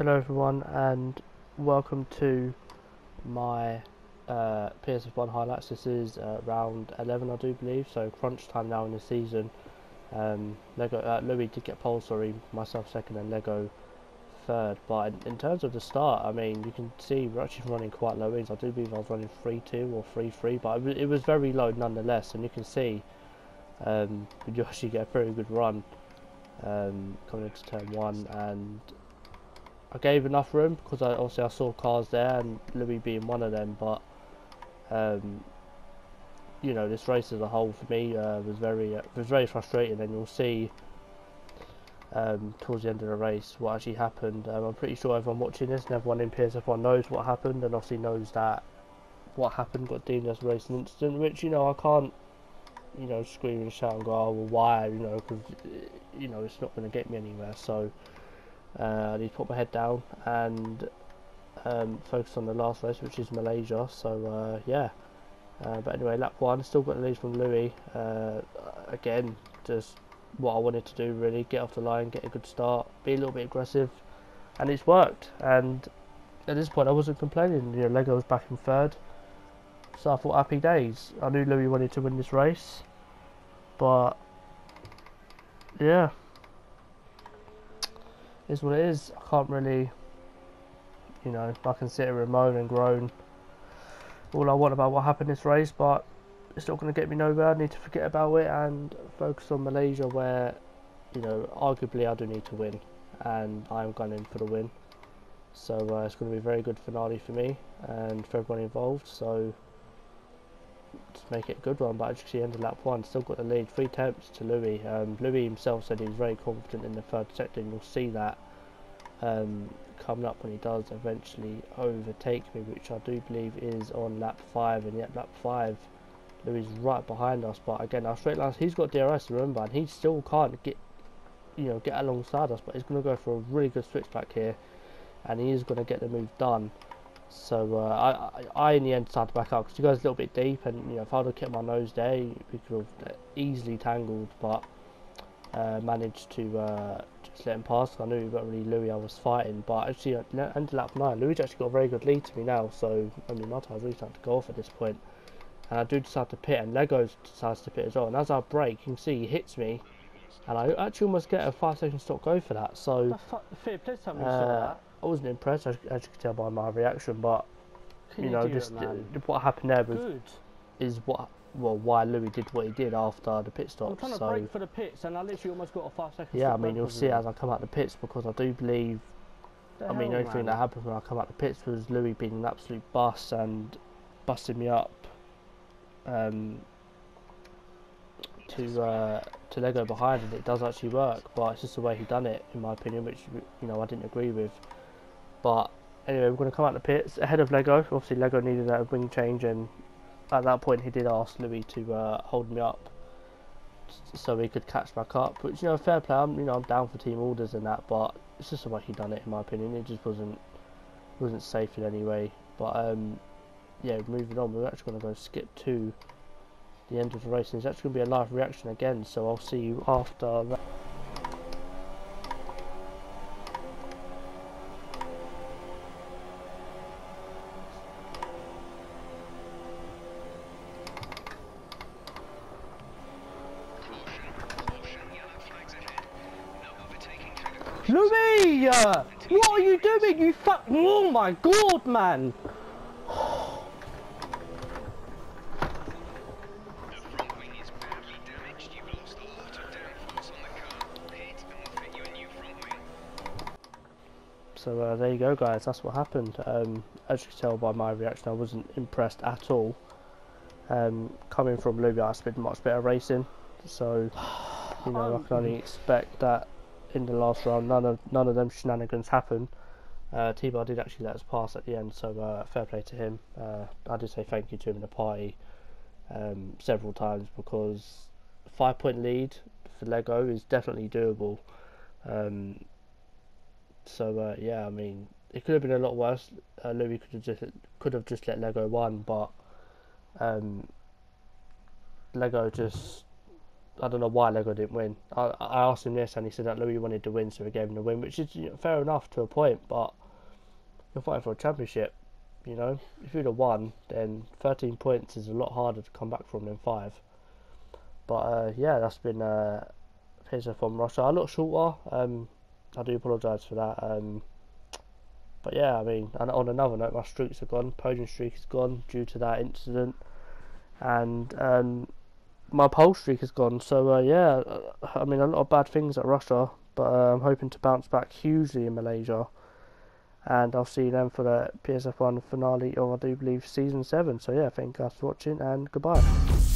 Hello everyone and welcome to my uh, PSF1 highlights. This is uh, round 11 I do believe, so crunch time now in the season. Um, Lego, uh, Louis did get pole, sorry, myself second and Lego third. But in, in, terms of the start, I mean, you can see we're actually running quite low wings. I do believe I was running 3-2 or 3-3, but it, it, was very low nonetheless. And you can see um, you actually get a very good run um, coming into turn one and I gave enough room because I obviously I saw cars there and Louis being one of them but um, you know this race as a whole for me uh, was very uh, was very frustrating and you'll see um, towards the end of the race what actually happened. Um, I'm pretty sure everyone watching this and everyone in PSF1 knows what happened and obviously knows that what happened got deemed as a racing incident which you know I can't you know scream and shout and go oh well why? You know because you know it's not going to get me anywhere so uh, I need to put my head down and um, focus on the last race, which is Malaysia. So uh, yeah. Uh, but anyway, lap one, still got the lead from Louis. Uh, again, just what I wanted to do really, get off the line, get a good start, be a little bit aggressive, and it's worked. And at this point, I wasn't complaining. You know, Lego was back in third, so I thought happy days. I knew Louis wanted to win this race, but yeah, is what it is. I can't really, you know, I can sit here and moan and groan all I want about what happened this race, but it's not going to get me nowhere. I need to forget about it and focus on Malaysia, where, you know, arguably I do need to win, and I'm going in for the win. So uh, it's going to be a very good finale for me and for everyone involved. So to make it a good one, but actually ended lap one, still got the lead, three tenths to Louis. Um, Louis himself said he was very confident in the third sector, and you'll see that um, coming up when he does eventually overtake me, which I do believe is on lap five, and yet lap five, Louis is right behind us. But again, our straight lines, he's got DRS, remember, and he still can't get, you know, get alongside us, but he's going to go for a really good switch back here, and he is going to get the move done. So uh, I, I, in the end decided to back up because you guys a little bit deep, and you know if I'd have kept my nose there, we could have easily tangled, but uh, managed to uh, just let him pass. I knew he got really Louis I was fighting, but actually uh, ended lap nine. Louis actually got a very good lead to me now, so I mean my tire's really starting to go off at this point. And I do decide to pit, and Lego decides to pit as well. And as I break, you can see he hits me, and I actually almost get a five second stop go for that. So. Fair, please tell me you saw uh, that. I wasn't impressed, as, as, you can tell by my reaction, but Can you, know, just it, what happened there was Good. is what well why Louis did what he did after the pit stop. I'm trying to so, break for the pits, and I literally almost got a five second. Yeah, I mean you'll see as I come out the pits because I do believe. The I mean, the only thing that happened when I come out the pits was Louis being an absolute bust and busting me up. Um, to uh, to Lego behind and it does actually work but it's just the way he done it in my opinion which you know I didn't agree with but anyway, we're going to come out the pits ahead of Lego. Obviously, Lego needed a wing change, and at that point, he did ask Louis to uh, hold me up so he could catch back up. Which you know, fair play. I'm you know I'm down for team orders and that, but it's just the way he done it, in my opinion. It just wasn't wasn't safe in any way. But um, yeah, moving on, we're actually going to go skip to the end of the race, and it's actually going to be a live reaction again. So I'll see you after that. Louis! What are you doing? You fuck. Oh my god, man! So uh, there you go guys, that's what happened. Um, as you can tell by my reaction, I wasn't impressed at all. Um, coming from Louis, I spent much better racing, so you know I can only expect that in the last round. None of none of them shenanigans happened. Uh, T-Bar did actually let us pass at the end, so uh, fair play to him. Uh, I did say thank you to him in the party um, several times because five point lead for Lego is definitely doable. Um, so uh, yeah, I mean it could have been a lot worse. Uh, Louis could have just could have just let Lego win, but um, Lego just I don't know why Lego didn't win. I, I asked him this, and he said that Louis wanted to win, so he gave him the win, which is you know, fair enough to a point. But you're fighting for a championship. You know, if you'd have won, then 13 points is a lot harder to come back from than five. But uh, yeah, that's been uh, PSF from Russia. A lot shorter. Um, I do apologise for that. Um, but yeah, I mean, and on another note, my streaks are gone. Podium streak is gone due to that incident, and um, my pole streak is gone. So uh, yeah, I mean, a lot of bad things at Russia, but uh, I'm hoping to bounce back hugely in Malaysia. And I'll see you then for the PSF1 finale or I do believe, season 7. So yeah, thank you guys for watching, and goodbye.